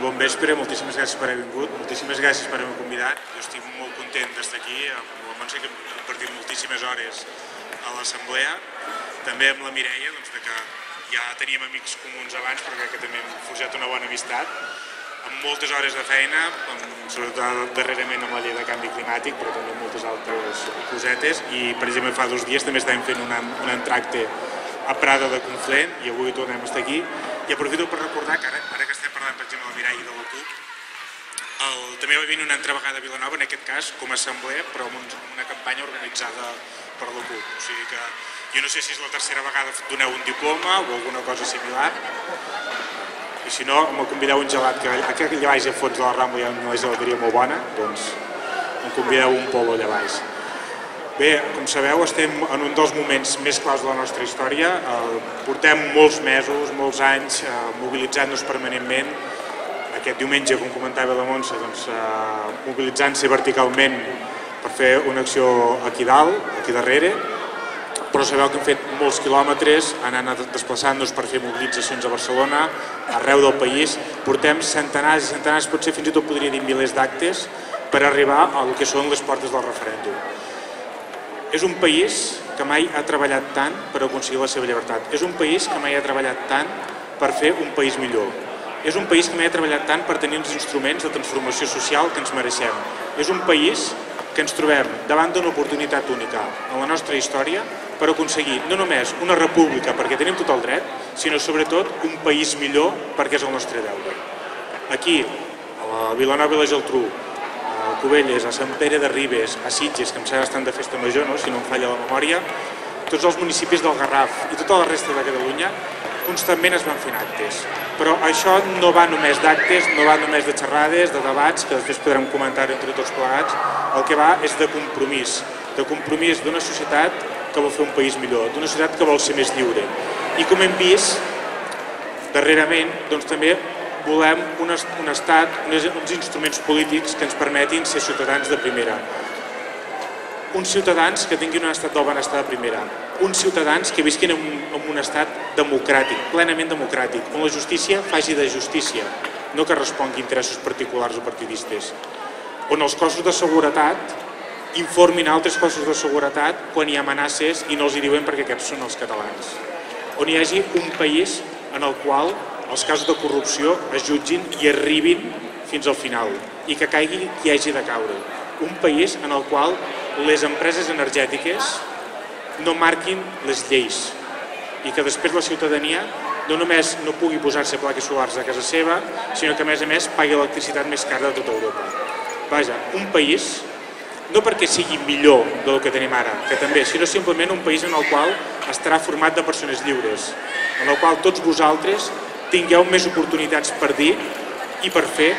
Bon vespre, moltíssimes gràcies per haver vingut, moltíssimes gràcies per haver convidat. Jo estic molt content d'estar aquí, amb la Montse que hem compartit moltíssimes hores a l'assemblea, també amb la Mireia, doncs, de que ja teníem amics comuns abans, però crec que també hem forjat una bona amistat, amb moltes hores de feina, amb, sobretot darrerament amb la llei de canvi climàtic, però també amb moltes altres cosetes, i per exemple fa dos dies també estàvem fent una, un entracte a Prada de Conflent i avui tornem a estar aquí i aprofito per recordar que ara, ara que estem parlant per exemple de la Mirai i de la CUP el, també va venir una altra vegada a Vilanova, en aquest cas com a assemblea, però amb, un, amb una campanya organitzada per la CUP. O sigui que jo no sé si és la tercera vegada que doneu un diploma o alguna cosa similar, i si no, em convideu un gelat, que que allà baix a fons de la Rambla hi ha una gelateria molt bona, doncs em convideu un polo allà baix. Bé, com sabeu, estem en un dels moments més claus de la nostra història. Eh, portem molts mesos, molts anys eh, mobilitzant-nos permanentment. Aquest diumenge, com comentava la Montse, doncs, eh, mobilitzant-se verticalment per fer una acció aquí dalt, aquí darrere, però sabeu que hem fet molts quilòmetres, han anat desplaçant-nos per fer mobilitzacions a Barcelona, arreu del país. Portem centenars i centenars, potser fins i tot podria dir milers d'actes, per arribar al que són les portes del referèndum. És un país que mai ha treballat tant per aconseguir la seva llibertat. És un país que mai ha treballat tant per fer un país millor. És un país que mai ha treballat tant per tenir els instruments de transformació social que ens mereixem. És un país que ens trobem davant d'una oportunitat única en la nostra història per aconseguir no només una república perquè tenim tot el dret, sinó sobretot un país millor perquè és el nostre deure. Aquí, a la Vilanova i la Geltrú, Cubelles, a Sant Pere de Ribes, a Sitges, que em sembla estan de festa major, no? si no em falla la memòria, tots els municipis del Garraf i tota la resta de Catalunya constantment es van fent actes. Però això no va només d'actes, no va només de xerrades, de debats, que després podrem comentar entre tots plegats. El que va és de compromís, de compromís d'una societat que vol fer un país millor, d'una societat que vol ser més lliure. I com hem vist, darrerament, doncs també volem un, un estat, uns, instruments polítics que ens permetin ser ciutadans de primera. Uns ciutadans que tinguin un estat del benestar de primera. Uns ciutadans que visquin en un, en un estat democràtic, plenament democràtic, on la justícia faci de justícia, no que respongui interessos particulars o partidistes. On els cossos de seguretat informin altres cossos de seguretat quan hi ha amenaces i no els hi diuen perquè aquests són els catalans. On hi hagi un país en el qual els casos de corrupció es jutgin i arribin fins al final i que caigui qui hagi de caure. Un país en el qual les empreses energètiques no marquin les lleis i que després la ciutadania no només no pugui posar-se plaques solars a casa seva, sinó que a més a més pagui l'electricitat més cara de tota Europa. Vaja, un país no perquè sigui millor del que tenim ara, que també, sinó simplement un país en el qual estarà format de persones lliures, en el qual tots vosaltres tingueu més oportunitats per dir i per fer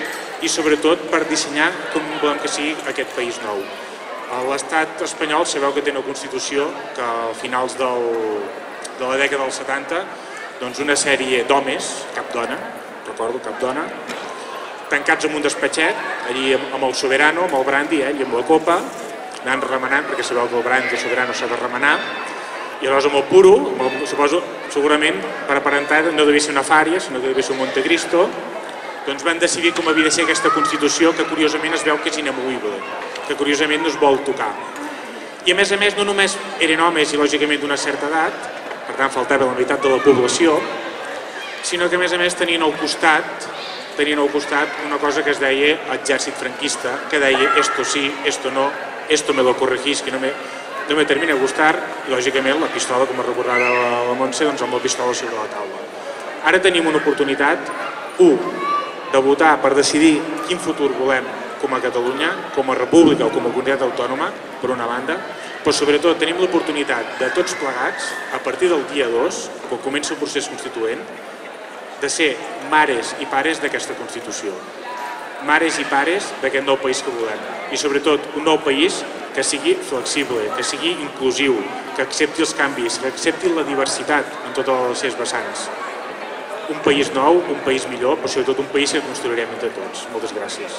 i sobretot per dissenyar com volem que sigui aquest país nou. L'estat espanyol sabeu que té una Constitució que a finals del, de la dècada dels 70 doncs una sèrie d'homes, cap dona, recordo cap dona, tancats en un despatxet, allí amb el soberano, amb el brandy, eh, amb la copa, anant remenant, perquè sabeu que el brandy, el soberano s'ha de remenar, i aleshores amb el puro, amb el, suposo, segurament per aparentar no devia ser una fària, sinó que devia ser un Montecristo, doncs van decidir com havia de ser aquesta Constitució que curiosament es veu que és inamovible, que curiosament no es vol tocar. I a més a més no només eren homes i lògicament d'una certa edat, per tant faltava la meitat de la població, sinó que a més a més tenien al costat tenien al costat una cosa que es deia exèrcit franquista, que deia esto sí, esto no, esto me lo corregís, que no me, me termina de gustar, i lògicament la pistola, com recordava la, la Montse, doncs amb la pistola sobre la taula. Ara tenim una oportunitat, un, de votar per decidir quin futur volem com a Catalunya, com a república o com a comunitat autònoma, per una banda, però sobretot tenim l'oportunitat de tots plegats, a partir del dia 2, quan comença el procés constituent, de ser mares i pares d'aquesta Constitució. Mares i pares d'aquest nou país que volem. I sobretot un nou país que sigui flexible, que sigui inclusiu, que accepti els canvis, que accepti la diversitat en totes les seves vessants. Un país nou, un país millor, però sobretot un país que construirem entre tots. Moltes gràcies.